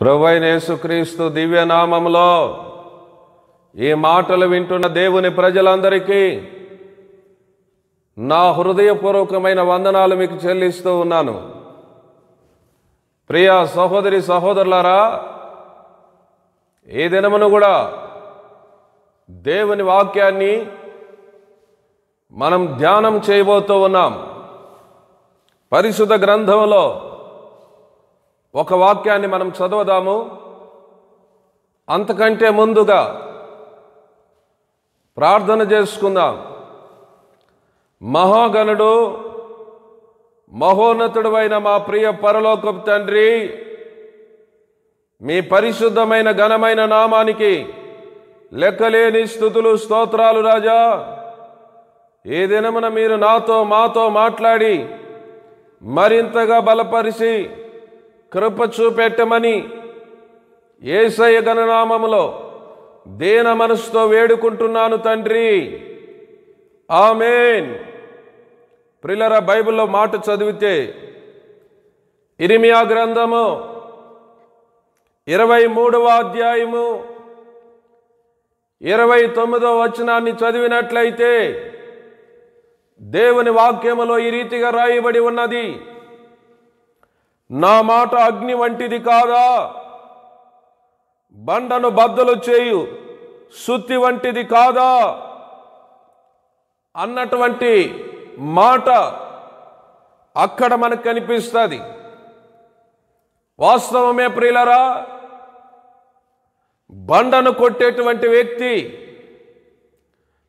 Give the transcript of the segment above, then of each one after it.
ప్రభు అయిన యేసుక్రీస్తు దివ్యనామంలో ఈ మాటలు వింటున్న దేవుని ప్రజలందరికీ నా హృదయపూర్వకమైన వందనాలు మీకు చెల్లిస్తూ ఉన్నాను. ప్రియ సహోదరి సహోదరులారా ఏ దినమును కూడా దేవుని వాక్యాన్ని మనం ధ్యానం చేయబోతూ ఉన్నాం. పరిశుద్ధ గ్రంథంలో ఒక వాక్యాన్ని మనం చదవదాము. అంతకంటే ముందుగా ప్రార్థన చేసుకుందాం. మహాగణుడు మహోన్నతుడు అయిన మా ప్రియ పరలోకపు తండ్రి మీ పరిశుద్ధమైన ఘనమైన నామానికి లెక్కలేని స్థుతులు స్తోత్రాలు రాజా. ఏ దినమున మీరు నాతో మాతో మాట్లాడి మరింతగా బలపరిచి కృప చూపెట్టమని ఏసయ్య గణనామములో దేన మనసుతో వేడుకుంటున్నాను తండ్రి. ఆమెన్. ప్రిలర బైబిల్లో మాట చదివితే ఇరిమియా గ్రంథము ఇరవై మూడవ అధ్యాయము ఇరవై తొమ్మిదవ వచనాన్ని చదివినట్లయితే దేవుని వాక్యములో ఈ రీతిగా రాయబడి ఉన్నది. నా మాట అగ్ని వంటిది కాదా? బండను బద్దలు చేయు సుత్తి వంటిది కాదా? అన్నటువంటి మాట అక్కడ మనకు కనిపిస్తుంది. వాస్తవమే ప్రియులరా బండను కొట్టేటువంటి వ్యక్తి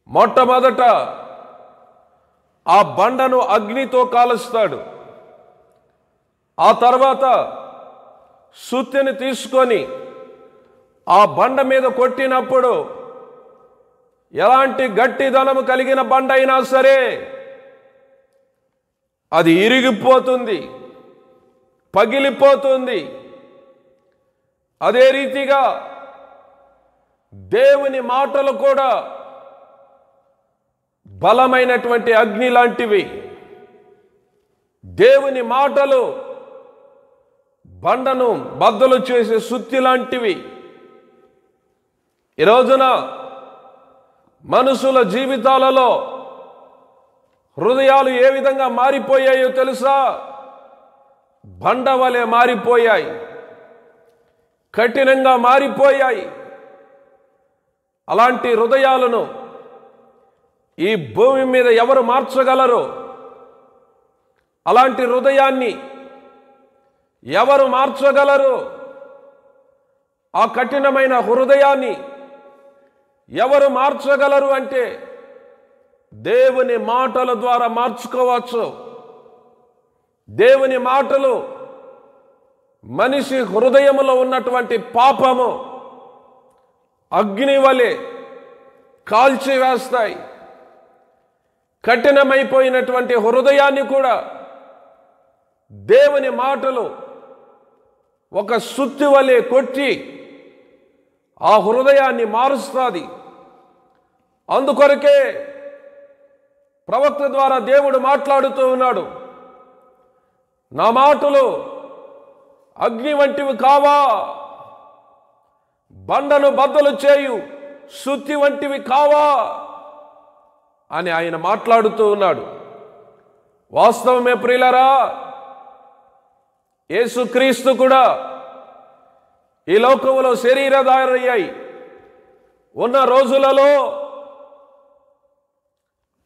మొట్టమొదట ఆ బండను అగ్నితో కాలుస్తాడు. ఆ తర్వాత సుత్తిని తీసుకొని ఆ బండ మీద కొట్టినప్పుడు ఎలాంటి గట్టిదనము కలిగిన బండ అయినా సరే అది ఇరిగిపోతుంది పగిలిపోతుంది. అదే రీతిగా దేవుని మాటలు కూడా బలమైనటువంటి అగ్ని లాంటివి. దేవుని మాటలు బండను బద్దలు చేసే సుత్తి లాంటివి. ఈ రోజున మనుషుల జీవితాలలో హృదయాలు ఏ విధంగా మారిపోయాయో తెలుసా? బండ వలె మారిపోయాయి. కఠినంగా మారిపోయాయి. అలాంటి హృదయాలను ఈ భూమి మీద ఎవరు మార్చగలరు? అలాంటి హృదయాన్ని ఎవరు మార్చగలరు? ఆ కఠినమైన హృదయాన్ని ఎవరు మార్చగలరు అంటే దేవుని మాటల ద్వారా మార్చుకోవచ్చు. దేవుని మాటలు మనిషి హృదయంలో ఉన్నటువంటి పాపము అగ్ని వలె కాల్చివేస్తాయి. కఠినమైపోయినటువంటి హృదయాన్ని కూడా దేవుని మాటలు ఒక సుత్తి వలె కొట్టి ఆ హృదయాన్ని మారుస్తుంది. అందుకొరకే ప్రవక్త ద్వారా దేవుడు మాట్లాడుతూ ఉన్నాడు. నా మాటలు అగ్ని వంటివి కావా? బండను బద్దలు చేయు శుద్ధి వంటివి కావా? అని ఆయన మాట్లాడుతూ ఉన్నాడు. వాస్తవమే ప్రియులరా యేసుక్రీస్తు కూడా ఈ లోకంలో శరీరధారయ్యాయి. ఉన్న రోజులలో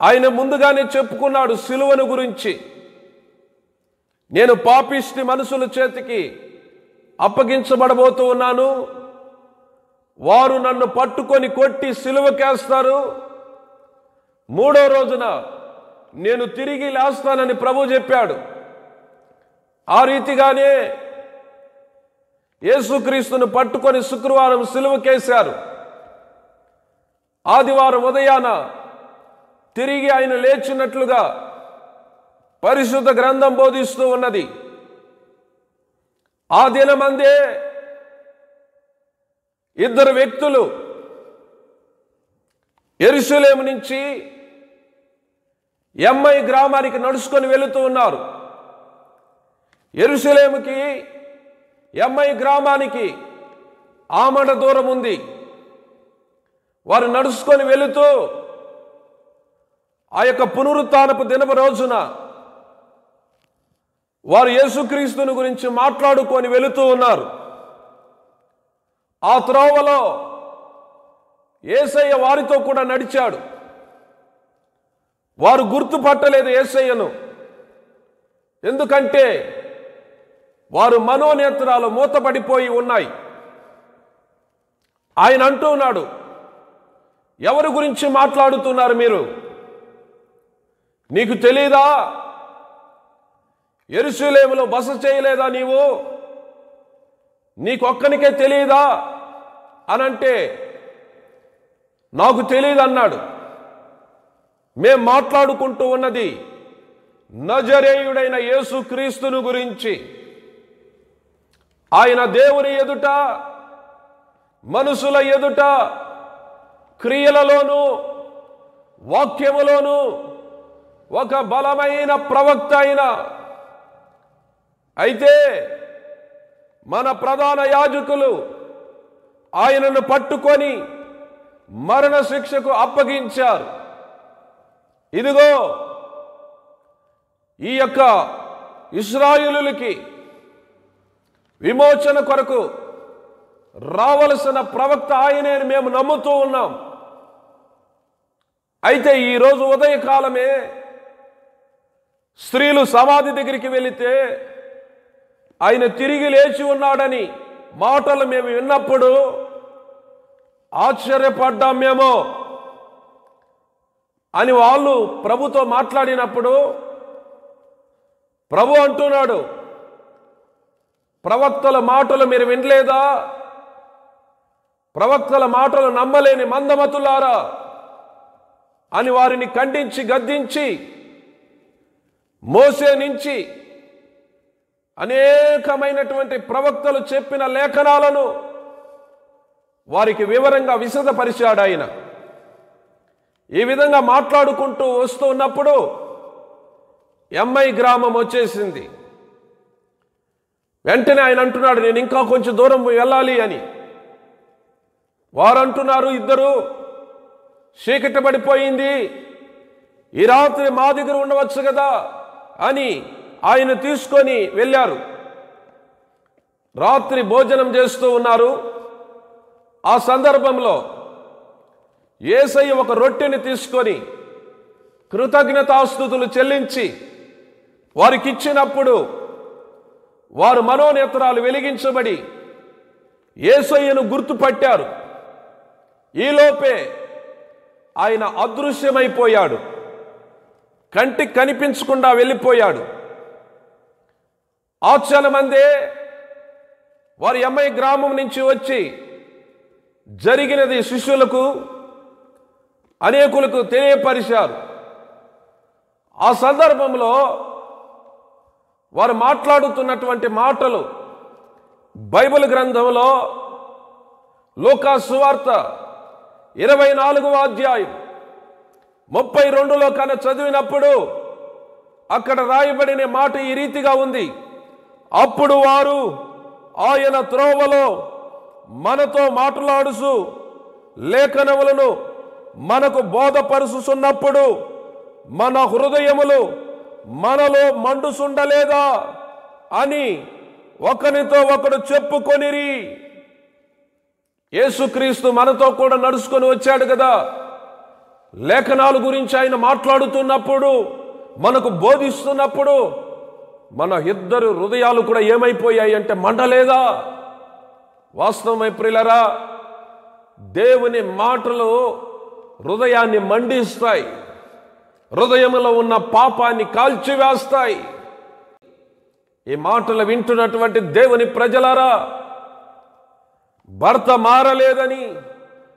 ఆయన ముందుగానే చెప్పుకున్నాడు సిలువను గురించి. నేను పాపిష్టి మనుషుల చేతికి అప్పగించబడబోతూ ఉన్నాను. వారు నన్ను పట్టుకొని కొట్టి సిలువకేస్తారు మూడో రోజున నేను తిరిగి లేస్తానని ప్రభు చెప్పాడు. ఆ రీతిగానే యేసుక్రీస్తును పట్టుకొని శుక్రవారం సిలువకేశారు. ఆదివారం ఉదయాన తిరిగి ఆయన లేచినట్లుగా పరిశుద్ధ గ్రంథం బోధిస్తూ ఉన్నది. ఆ దినమందే ఇద్దరు వ్యక్తులు ఎరుసలేము నుంచి ఎంఐ గ్రామానికి నడుచుకొని వెళుతూ ఉన్నారు. ఎరుసలేముకి ఎంఐ గ్రామానికి ఆమడ దూరం ఉంది. వారు నడుచుకొని వెళుతూ ఆ యొక్క పునరుత్నపు దినపు రోజున వారు యేసుక్రీస్తుని గురించి మాట్లాడుకొని వెళుతూ ఉన్నారు. ఆ త్రోవలో ఏసయ్య వారితో కూడా నడిచాడు. వారు గుర్తుపట్టలేదు ఏసయ్యను. ఎందుకంటే వారు మనోనేత్రాలు మూతపడిపోయి ఉన్నాయి. ఆయన అంటూ ఉన్నాడు ఎవరి గురించి మాట్లాడుతున్నారు మీరు? నీకు తెలీదా? ఎరుసలేములో బస చేయలేదా నీవు? నీకొక్కనికే తెలియదా అనంటే నాకు తెలియదు అన్నాడు మేం మాట్లాడుకుంటూ ఉన్నది నజరేయుడైన యేసుక్రీస్తును గురించి. ఆయన దేవుని ఎదుట మనుషుల ఎదుట క్రియలలోనూ వాక్యములోనూ ఒక బలమైన ప్రవక్త అయిన అయితే మన ప్రధాన యాజకులు ఆయనను పట్టుకొని మరణ శిక్షకు అప్పగించారు. ఇదిగో ఈ యొక్క ఇస్రాయులులకి విమోచన కొరకు రావలసిన ప్రవక్త ఆయనే అని మేము నమ్ముతూ ఉన్నాం. అయితే ఈరోజు ఉదయకాలమే స్త్రీలు సమాధి దగ్గరికి వెళితే ఆయన తిరిగి లేచి ఉన్నాడని మాటలు మేము విన్నప్పుడు ఆశ్చర్యపడ్డాం మేము. అని వాళ్ళు ప్రభుతో మాట్లాడినప్పుడు ప్రభు అంటున్నాడు ప్రవక్తల మాటలు మీరు వినలేదా? ప్రవక్తల మాటలు నమ్మలేని మందమతులారా అని వారిని ఖండించి గద్దించి మోసే నుంచి అనేకమైనటువంటి ప్రవక్తలు చెప్పిన లేఖనాలను వారికి వివరంగా విశదపరిచాడు ఆయన. ఈ విధంగా మాట్లాడుకుంటూ వస్తూ ఉన్నప్పుడు ఎంఐ గ్రామం వచ్చేసింది. వెంటనే ఆయన అంటున్నాడు నేను ఇంకా కొంచెం దూరం వెళ్ళాలి అని. వారు అంటున్నారు ఇద్దరు చీకటి పడిపోయింది ఈ రాత్రి మా దగ్గర ఉండవచ్చు కదా అని ఆయన తీసుకొని వెళ్ళారు. రాత్రి భోజనం చేస్తూ ఉన్నారు. ఆ సందర్భంలో ఏసై ఒక రొట్టెని తీసుకొని కృతజ్ఞతాస్థుతులు చెల్లించి వారికిచ్చినప్పుడు వారు మనోనేత్రాలు వెలిగించబడి ఏసయ్యను గుర్తుపట్టారు. ఈలోపే ఆయన అదృశ్యమైపోయాడు. కంటికి కనిపించకుండా వెళ్ళిపోయాడు. ఆశ్చర్యమందే వారి అమ్మాయి గ్రామం నుంచి వచ్చి జరిగినది శిష్యులకు అనేకులకు తెలియపరిచారు. ఆ సందర్భంలో వారు మాట్లాడుతున్నటువంటి మాటలు బైబిల్ గ్రంథంలో లోకా సువార్త ఇరవై నాలుగవ అధ్యాయం ముప్పై రెండులో కన చదివినప్పుడు అక్కడ రాయబడిన మాట ఈ రీతిగా ఉంది. అప్పుడు వారు ఆయన త్రోవలో మనతో మాట్లాడుసు లేఖనములను మనకు బోధపరుచుచున్నప్పుడు మన హృదయములు మనలో మండుసుండలేదా అని ఒకరితో ఒకడు చెప్పుకొనిరి. యేసుక్రీస్తు మనతో కూడా నడుచుకొని వచ్చాడు కదా. లేఖనాల గురించి ఆయన మాట్లాడుతున్నప్పుడు మనకు బోధిస్తున్నప్పుడు మన ఇద్దరు హృదయాలు కూడా ఏమైపోయాయి అంటే మండలేదా? వాస్తవమై ప్రిలరా దేవుని మాటలు హృదయాన్ని మండిస్తాయి. హృదయములో ఉన్న పాపాన్ని కాల్చివేస్తాయి. ఈ మాటలు వింటున్నటువంటి దేవుని ప్రజలారా భర్త మారలేదని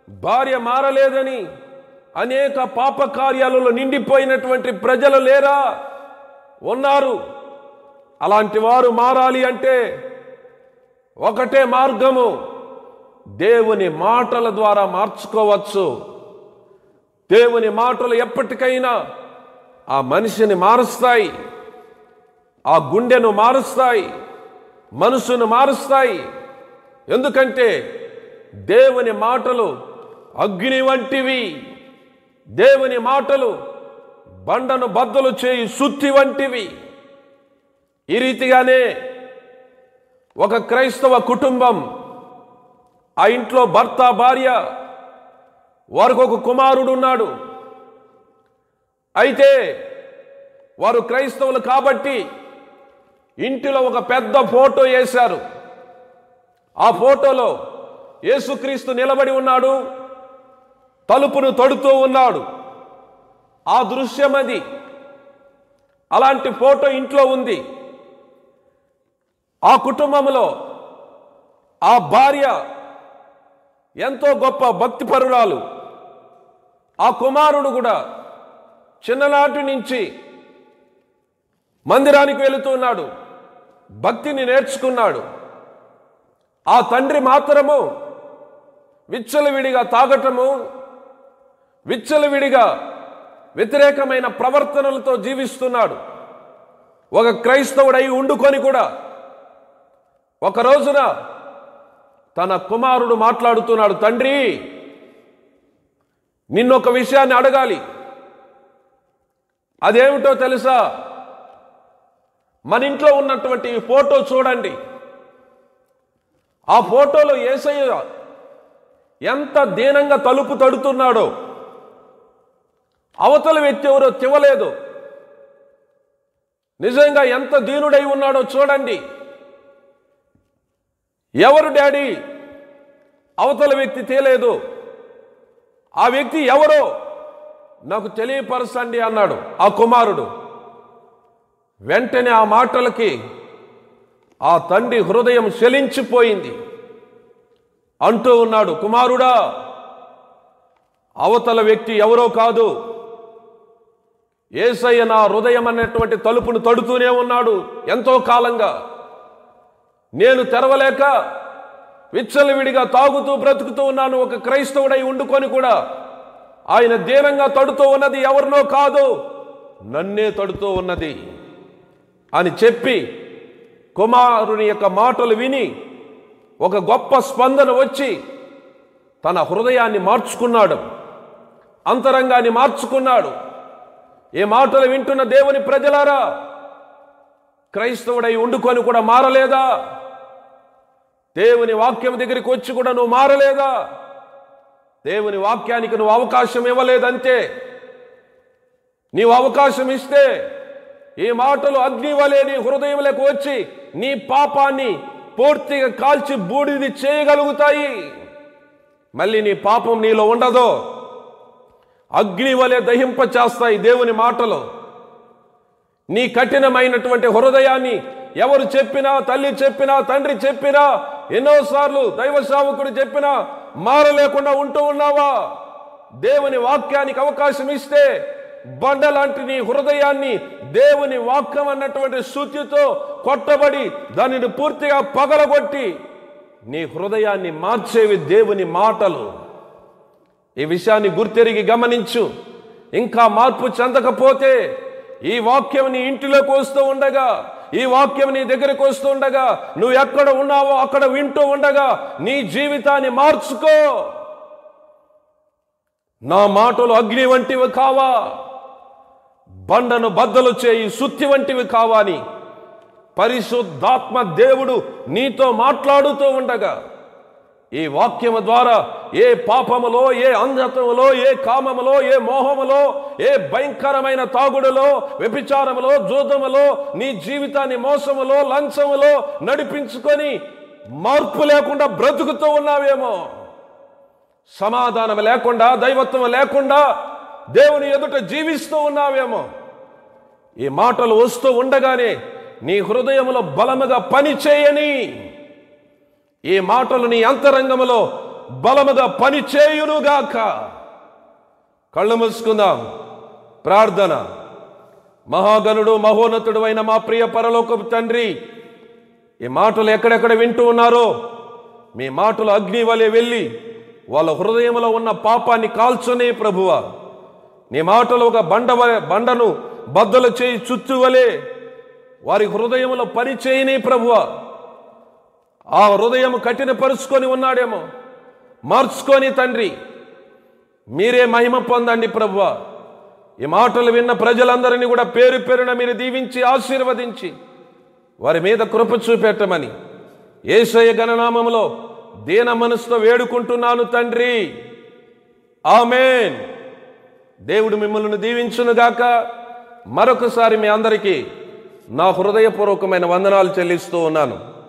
భార్య మారలేదని అనేక పాప కార్యాలలో నిండిపోయినటువంటి ప్రజలు లేరా? ఉన్నారు. అలాంటి వారు మారాలి అంటే ఒకటే మార్గము దేవుని మాటల ద్వారా మార్చుకోవచ్చు. దేవుని మాటలు ఎప్పటికైనా ఆ మనిషిని మారుస్తాయి. ఆ గుండెను మారుస్తాయి. మనసును మారుస్తాయి. ఎందుకంటే దేవుని మాటలు అగ్ని వంటివి. దేవుని మాటలు బండను బద్దలు చేయి సుత్తి వంటివి. ఈ రీతిగానే ఒక క్రైస్తవ కుటుంబం ఆ ఇంట్లో భర్త భార్య వారికి ఒక కుమారుడు ఉన్నాడు. అయితే వారు క్రైస్తవులు కాబట్టి ఇంటిలో ఒక పెద్ద ఫోటో వేశారు. ఆ ఫోటోలో యేసుక్రీస్తు నిలబడి ఉన్నాడు తలుపును తడుతూ ఉన్నాడు. ఆ దృశ్యం అది అలాంటి ఫోటో ఇంట్లో ఉంది. ఆ కుటుంబంలో ఆ భార్య ఎంతో గొప్ప భక్తిపరురాలు. ఆ కుమారుడు కూడా చిన్ననాటి నుంచి మందిరానికి వెళుతున్నాడు భక్తిని నేర్చుకున్నాడు. ఆ తండ్రి మాత్రము విచ్చలవిడిగా తాగటము విచ్చలవిడిగా వ్యతిరేకమైన ప్రవర్తనలతో జీవిస్తున్నాడు. ఒక క్రైస్తవుడై ఉండుకొని కూడా ఒక రోజున తన కుమారుడు మాట్లాడుతున్నాడు తండ్రి నిన్నొక విషయాన్ని అడగాలి. అదేమిటో తెలుసా? మన ఇంట్లో ఉన్నటువంటి ఫోటో చూడండి. ఆ ఫోటోలో ఏసయ్య ఎంత దీనంగా తలుపు తడుతున్నాడో. అవతల వ్యక్తి ఎవరో తివ్వలేదు. నిజంగా ఎంత దీనుడై ఉన్నాడో చూడండి. ఎవరు డాడీ? అవతల వ్యక్తి తేలేదు ఆ వ్యక్తి ఎవరో నాకు తెలియపరచండి అన్నాడు ఆ కుమారుడు. వెంటనే ఆ మాటలకి ఆ తండ్రి హృదయం శలించిపోయింది అంటూ ఉన్నాడు కుమారుడా అవతల వ్యక్తి ఎవరో కాదు. ఏసయ్య నా హృదయం అనేటువంటి తలుపును తడుతూనే ఉన్నాడు ఎంతో కాలంగా. నేను తెరవలేక విచ్చలవిడిగా తాగుతూ బ్రతుకుతూ ఉన్నాను. ఒక క్రైస్తవుడై ఉండుకొని కూడా ఆయన దీనంగా తడుతూ ఉన్నది ఎవరినో కాదు నన్నే తడుతూ ఉన్నది అని చెప్పి కుమారుని యొక్క మాటలు విని ఒక గొప్ప స్పందన వచ్చి తన హృదయాన్ని మార్చుకున్నాడు. అంతరంగాన్ని మార్చుకున్నాడు. ఈ మాటలు వింటున్న దేవుని ప్రజలారా క్రైస్తవుడై ఉండుకొని కూడా మారలేదా? దేవుని వాక్యం దగ్గరికి వచ్చి కూడా నువ్వు మారలేదా? దేవుని వాక్యానికి నువ్వు అవకాశం ఇవ్వలేదంతే నీవు అవకాశం ఇస్తే ఈ మాటలు అగ్ని వలె నీ హృదయంలోకి వచ్చి నీ పాపాన్ని పూర్తిగా కాల్చి బూడిది చేయగలుగుతాయి. మళ్ళీ నీ పాపం నీలో ఉండదు అగ్ని వలె దహింప చేస్తాయి దేవుని మాటలు. నీ కఠినమైనటువంటి హృదయాన్ని ఎవరు చెప్పినా తల్లి చెప్పినా తండ్రి చెప్పినా ఎన్నోసార్లు దైవ సేవకుడు చెప్పినా మారలేకుండా ఉంటూ ఉన్నావా? దేవుని వాక్యానికి అవకాశం ఇస్తే బండ లాంటి నీ హృదయాన్ని దేవుని వాక్యం అన్నటువంటి శుద్ధితో కొట్టబడి దానిని పూర్తిగా పగలగొట్టి నీ హృదయాన్ని మార్చేవి దేవుని మాటలు. ఈ విషయాన్ని గుర్తెరిగి గమనించు. ఇంకా మార్పు చెందకపోతే ఈ వాక్యం నీ ఇంటిలోకి వస్తూ ఉండగా ఈ వాక్యం నీ దగ్గరకు వస్తూ ఉండగా నువ్వు ఎక్కడ ఉన్నావో అక్కడ వింటూ ఉండగా నీ జీవితాన్ని మార్చుకో. నా మాటలు అగ్ని వంటివి కావా? బండను బద్దలు చేయి సుత్తి వంటివి కావా అని పరిశుద్ధాత్మ దేవుడు నీతో మాట్లాడుతూ ఉండగా ఈ వాక్యము ద్వారా ఏ పాపములో ఏ అంధత్వములో ఏ కామములో ఏ మోహములో ఏ భయంకరమైన తాగుడులో వ్యభిచారములో జూదములో నీ జీవితాన్ని మోసములో లంచములో నడిపించుకొని మార్పు లేకుండా బ్రతుకుతూ ఉన్నావేమో. సమాధానం లేకుండా దైవత్వం లేకుండా దేవుని ఎదుట జీవిస్తూ ఉన్నావేమో. ఈ మాటలు వస్తూ ఉండగానే నీ హృదయములో బలముగా పని చేయని ఈ మాటలు నీ అంతరంగములో బలముగా పనిచేయునుగాక. కళ్ళు మూసుకుందాం. ప్రార్థన. మహాగణుడు మహోన్నతుడు అయిన మా ప్రియ పరలోకపు తండ్రి ఈ మాటలు ఎక్కడెక్కడ వింటూ ఉన్నారో మీ మాటలు అగ్ని వలె వెళ్ళి వాళ్ళ హృదయంలో ఉన్న పాపాన్ని కాల్చునే ప్రభువ. నీ మాటలు ఒక బండ బండను బద్దలు చేయి చుచ్చువలే వారి హృదయంలో పని ప్రభువా ప్రభువ. ఆ హృదయం కఠినపరుచుకొని ఉన్నాడేమో. మార్చుకొని తండ్రి మీరే మహిమ పొందండి ప్రభువ. ఈ మాటలు విన్న ప్రజలందరినీ కూడా పేరు పేరున మీరు దీవించి ఆశీర్వదించి వారి మీద కృప చూపెట్టమని ఏసయ గణనామంలో దీన మనసుతో వేడుకుంటున్నాను తండ్రి. ఆమెన్. దేవుడు మిమ్మల్ని దీవించునుగాక మరొకసారి మీ అందరికీ నా హృదయపూర్వకమైన వందనాలు చెల్లిస్తూ ఉన్నాను.